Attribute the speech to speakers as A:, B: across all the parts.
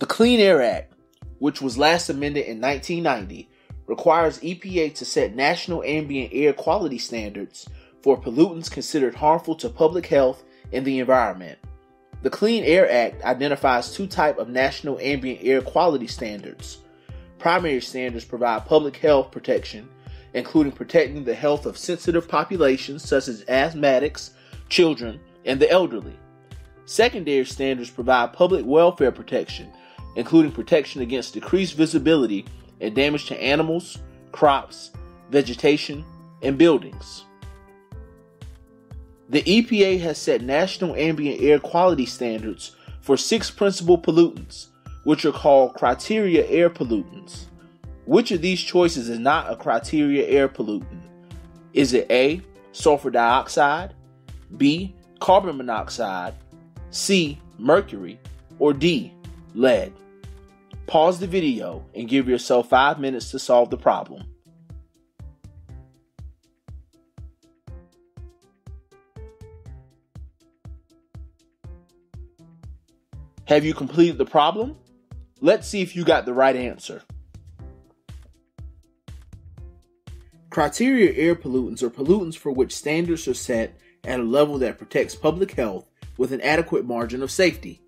A: The Clean Air Act, which was last amended in 1990, requires EPA to set national ambient air quality standards for pollutants considered harmful to public health and the environment. The Clean Air Act identifies two types of national ambient air quality standards. Primary standards provide public health protection, including protecting the health of sensitive populations such as asthmatics, children, and the elderly. Secondary standards provide public welfare protection, including protection against decreased visibility and damage to animals, crops, vegetation, and buildings. The EPA has set national ambient air quality standards for six principal pollutants, which are called criteria air pollutants. Which of these choices is not a criteria air pollutant? Is it A, sulfur dioxide, B, carbon monoxide, C, mercury, or D, lead? Pause the video and give yourself five minutes to solve the problem. Have you completed the problem? Let's see if you got the right answer. Criteria air pollutants are pollutants for which standards are set at a level that protects public health with an adequate margin of safety.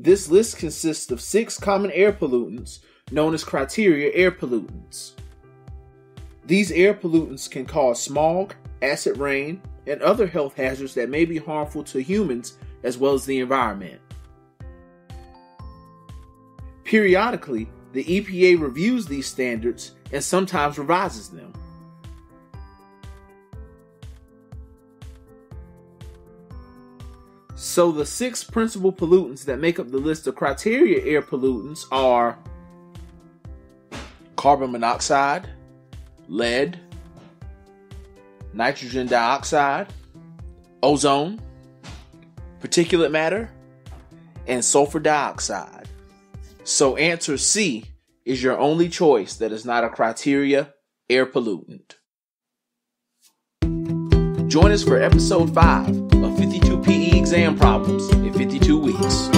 A: This list consists of six common air pollutants known as criteria air pollutants. These air pollutants can cause smog, acid rain, and other health hazards that may be harmful to humans as well as the environment. Periodically, the EPA reviews these standards and sometimes revises them. So the six principal pollutants that make up the list of criteria air pollutants are carbon monoxide, lead, nitrogen dioxide, ozone, particulate matter, and sulfur dioxide. So answer C is your only choice that is not a criteria air pollutant. Join us for episode 5 of 52 PE exam problems in 52 weeks.